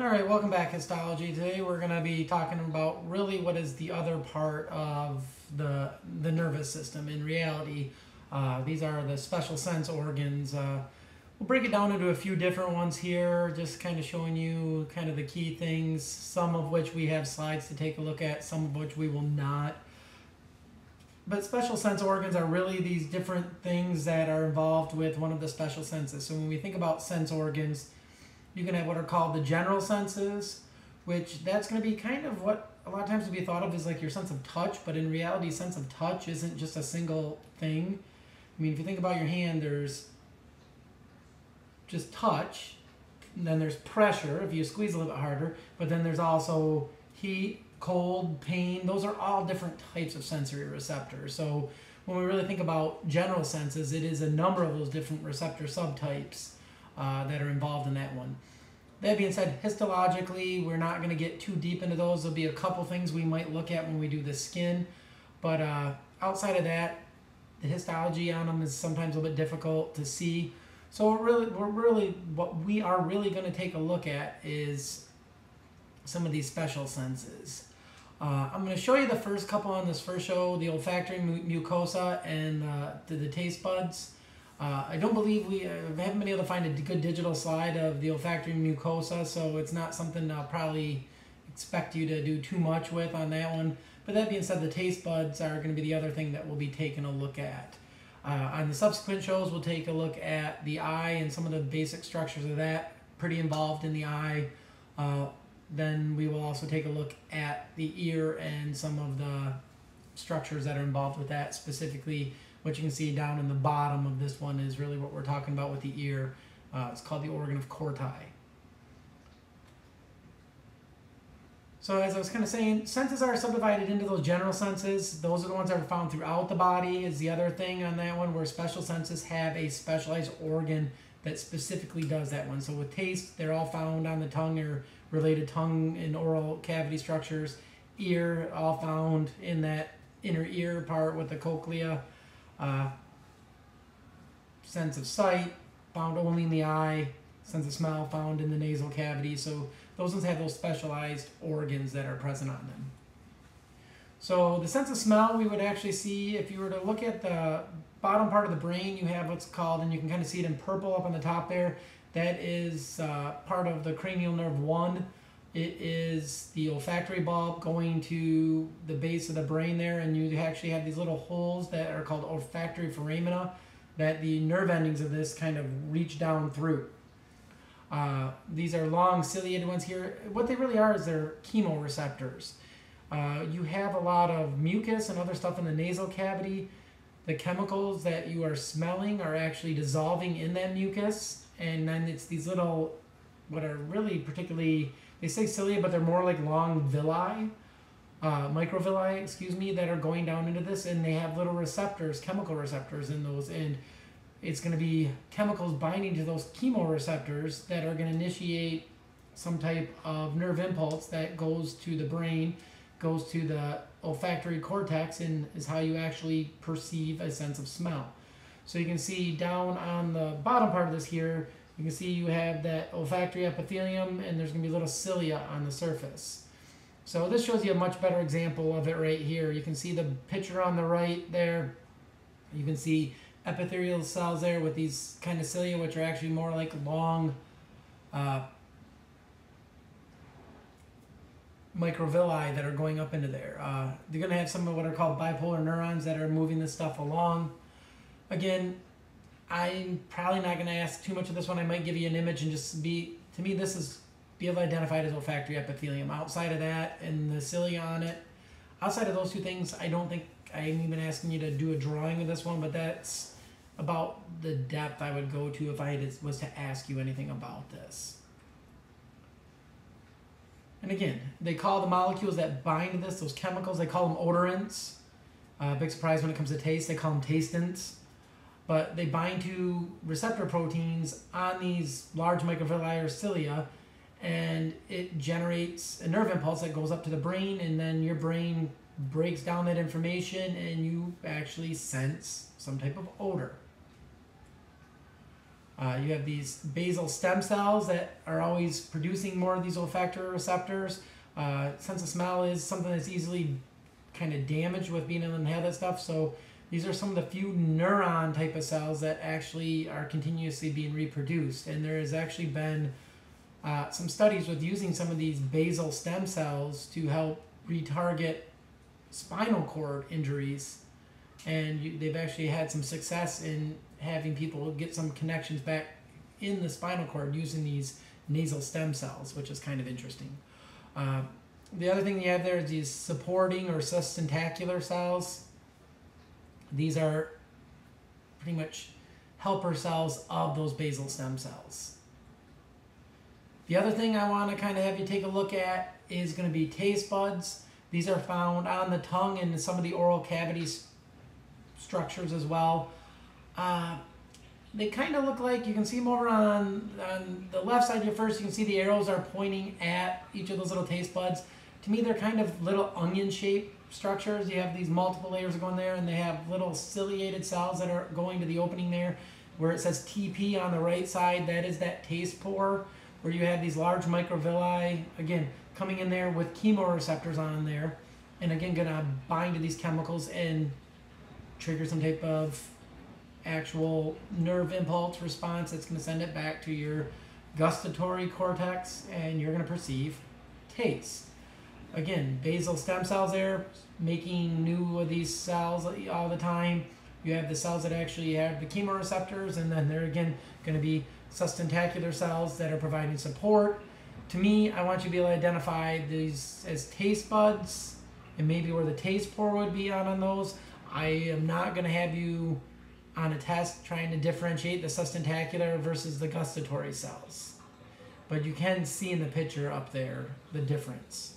All right, welcome back, Histology. Today we're going to be talking about really what is the other part of the, the nervous system. In reality, uh, these are the special sense organs. Uh, we'll break it down into a few different ones here, just kind of showing you kind of the key things, some of which we have slides to take a look at, some of which we will not. But special sense organs are really these different things that are involved with one of the special senses. So when we think about sense organs, you can have what are called the general senses, which that's going to be kind of what a lot of times to be thought of as like your sense of touch, but in reality, sense of touch isn't just a single thing. I mean, if you think about your hand, there's just touch, and then there's pressure if you squeeze a little bit harder, but then there's also heat, cold, pain. Those are all different types of sensory receptors. So when we really think about general senses, it is a number of those different receptor subtypes uh, that are involved in that one. That being said, histologically, we're not going to get too deep into those. There'll be a couple things we might look at when we do the skin, but uh, outside of that, the histology on them is sometimes a little bit difficult to see. So we're really, we're really, what we are really going to take a look at is some of these special senses. Uh, I'm going to show you the first couple on this first show, the olfactory mucosa and uh, the, the taste buds. Uh, I don't believe we, uh, haven't been able to find a good digital slide of the olfactory mucosa, so it's not something I'll probably expect you to do too much with on that one. But that being said, the taste buds are going to be the other thing that we'll be taking a look at. Uh, on the subsequent shows, we'll take a look at the eye and some of the basic structures of that, pretty involved in the eye. Uh, then we will also take a look at the ear and some of the structures that are involved with that, specifically what you can see down in the bottom of this one is really what we're talking about with the ear. Uh, it's called the organ of Corti. So as I was kind of saying, senses are subdivided into those general senses. Those are the ones that are found throughout the body is the other thing on that one where special senses have a specialized organ that specifically does that one. So with taste, they're all found on the tongue or related tongue and oral cavity structures. Ear, all found in that inner ear part with the cochlea. Uh, sense of sight, found only in the eye. Sense of smell, found in the nasal cavity. So those ones have those specialized organs that are present on them. So the sense of smell, we would actually see, if you were to look at the bottom part of the brain, you have what's called, and you can kind of see it in purple up on the top there, that is uh, part of the cranial nerve 1. It is the olfactory bulb going to the base of the brain there, and you actually have these little holes that are called olfactory foramina that the nerve endings of this kind of reach down through. Uh, these are long ciliated ones here. What they really are is they're chemoreceptors. Uh, you have a lot of mucus and other stuff in the nasal cavity. The chemicals that you are smelling are actually dissolving in that mucus, and then it's these little, what are really particularly they say cilia, but they're more like long villi, uh, microvilli, excuse me, that are going down into this, and they have little receptors, chemical receptors in those, and it's going to be chemicals binding to those chemoreceptors that are going to initiate some type of nerve impulse that goes to the brain, goes to the olfactory cortex, and is how you actually perceive a sense of smell. So you can see down on the bottom part of this here, you can see you have that olfactory epithelium and there's going to be little cilia on the surface. So this shows you a much better example of it right here. You can see the picture on the right there. You can see epithelial cells there with these kind of cilia, which are actually more like long uh, microvilli that are going up into there. Uh, they're going to have some of what are called bipolar neurons that are moving this stuff along. Again, I'm probably not going to ask too much of this one. I might give you an image and just be, to me, this is be able to identify it as olfactory epithelium. Outside of that and the cilia on it, outside of those two things, I don't think I'm even asking you to do a drawing of this one, but that's about the depth I would go to if I was to ask you anything about this. And again, they call the molecules that bind this, those chemicals, they call them odorants. Uh, big surprise when it comes to taste, they call them tastants but they bind to receptor proteins on these large microvilli or cilia, and it generates a nerve impulse that goes up to the brain, and then your brain breaks down that information, and you actually sense some type of odor. Uh, you have these basal stem cells that are always producing more of these olfactory receptors. Uh, sense of smell is something that's easily kind of damaged with being able to inhale that stuff. So these are some of the few neuron type of cells that actually are continuously being reproduced. And there has actually been uh, some studies with using some of these basal stem cells to help retarget spinal cord injuries. And you, they've actually had some success in having people get some connections back in the spinal cord using these nasal stem cells, which is kind of interesting. Uh, the other thing you have there is these supporting or sustentacular cells. These are pretty much helper cells of those basal stem cells. The other thing I want to kind of have you take a look at is going to be taste buds. These are found on the tongue and some of the oral cavities structures as well. Uh, they kind of look like you can see them over on, on the left side here first. You can see the arrows are pointing at each of those little taste buds. To me, they're kind of little onion shaped structures. You have these multiple layers going there, and they have little ciliated cells that are going to the opening there. Where it says TP on the right side, that is that taste pore, where you have these large microvilli, again, coming in there with chemoreceptors on there, and again, gonna bind to these chemicals and trigger some type of actual nerve impulse response that's to send it back to your gustatory cortex and you're to perceive taste. Again, basal stem cells there making new of these cells all the time. You have the cells that actually have the chemoreceptors, and then they're again going to be sustentacular cells that are providing support. To me, I want you to be able to identify these as taste buds and maybe where the taste pore would be on, on those. I am not going to have you on a test trying to differentiate the sustentacular versus the gustatory cells. But you can see in the picture up there the difference.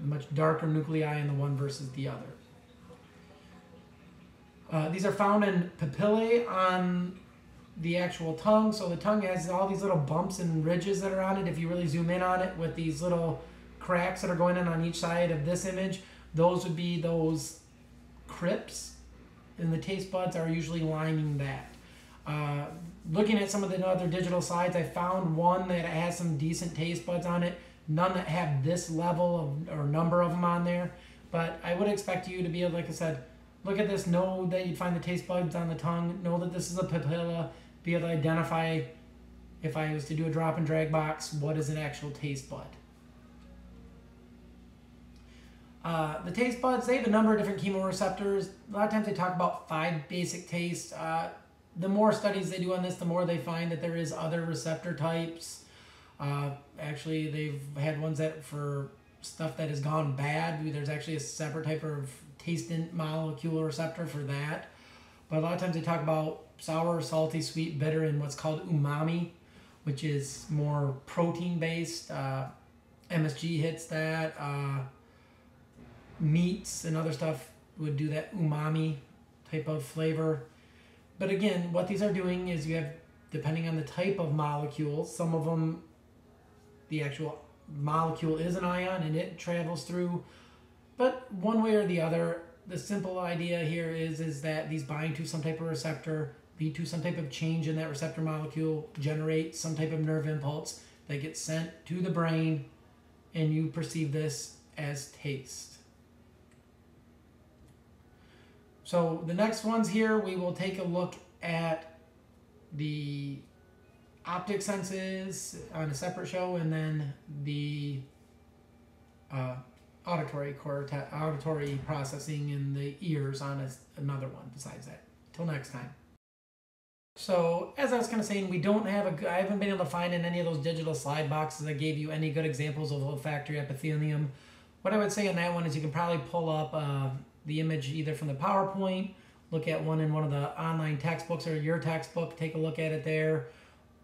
Much darker nuclei in the one versus the other. Uh, these are found in papillae on the actual tongue. So the tongue has all these little bumps and ridges that are on it. If you really zoom in on it with these little cracks that are going in on each side of this image, those would be those crypts and the taste buds are usually lining that. Uh, looking at some of the other digital slides, I found one that has some decent taste buds on it. None that have this level of or number of them on there, but I would expect you to be able, like I said, look at this, know that you'd find the taste buds on the tongue, know that this is a papilla, be able to identify if I was to do a drop and drag box, what is an actual taste bud. Uh, the taste buds, they have a number of different chemoreceptors. A lot of times they talk about five basic tastes. Uh, the more studies they do on this, the more they find that there is other receptor types. Uh, actually, they've had ones that for stuff that has gone bad, there's actually a separate type of tasting molecule receptor for that. But a lot of times they talk about sour, salty, sweet, bitter, and what's called umami, which is more protein based. Uh, MSG hits that. Uh, meats and other stuff would do that umami type of flavor. But again, what these are doing is you have, depending on the type of molecule, some of them, the actual molecule is an ion and it travels through. But one way or the other, the simple idea here is is that these bind to some type of receptor, lead to some type of change in that receptor molecule, generate some type of nerve impulse that gets sent to the brain, and you perceive this as taste. So the next ones here, we will take a look at the optic senses on a separate show, and then the uh, auditory cortex, auditory processing in the ears on a, another one. Besides that, till next time. So as I was kind of saying, we don't have a. I haven't been able to find in any of those digital slide boxes that gave you any good examples of olfactory epithelium. What I would say on that one is you can probably pull up. Uh, the image either from the PowerPoint, look at one in one of the online textbooks or your textbook, take a look at it there.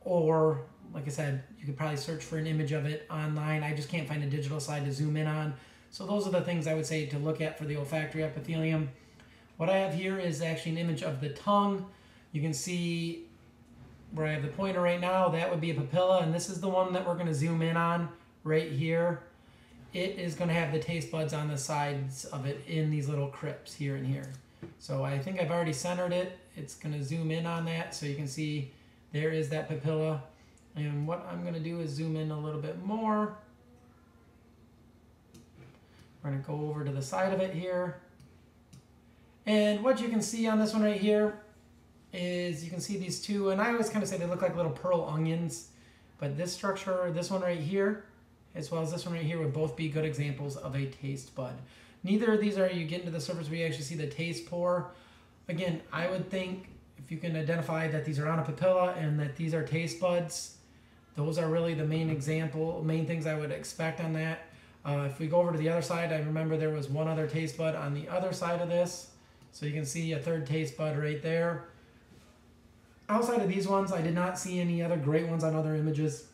Or, like I said, you could probably search for an image of it online. I just can't find a digital slide to zoom in on. So those are the things I would say to look at for the olfactory epithelium. What I have here is actually an image of the tongue. You can see where I have the pointer right now, that would be a papilla, and this is the one that we're going to zoom in on right here it is going to have the taste buds on the sides of it in these little crypts here and here. So I think I've already centered it. It's going to zoom in on that so you can see there is that papilla. And what I'm going to do is zoom in a little bit more. We're going to go over to the side of it here. And what you can see on this one right here is you can see these two, and I always kind of say they look like little pearl onions, but this structure, this one right here, as well as this one right here would both be good examples of a taste bud. Neither of these are you get into the surface where you actually see the taste pore. Again, I would think you can identify that these are on a papilla and that these are taste buds, those are really the main example, main things I would expect on that. Uh, if we go over to the other side, I remember there was one other taste bud on the other side of this. So you can see a third taste bud right there. Outside of these ones, I did not see any other great ones on other images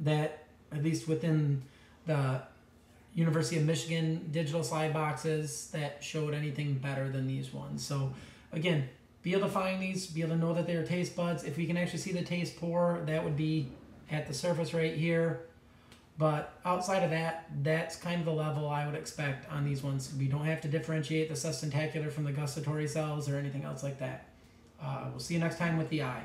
that, at least within the University of Michigan digital slide boxes, that showed anything better than these ones. So again, be able to find these, be able to know that they're taste buds. If we can actually see the taste pore, that would be at the surface right here. But outside of that, that's kind of the level I would expect on these ones. We don't have to differentiate the sustentacular from the gustatory cells or anything else like that. Uh, we'll see you next time with the eye.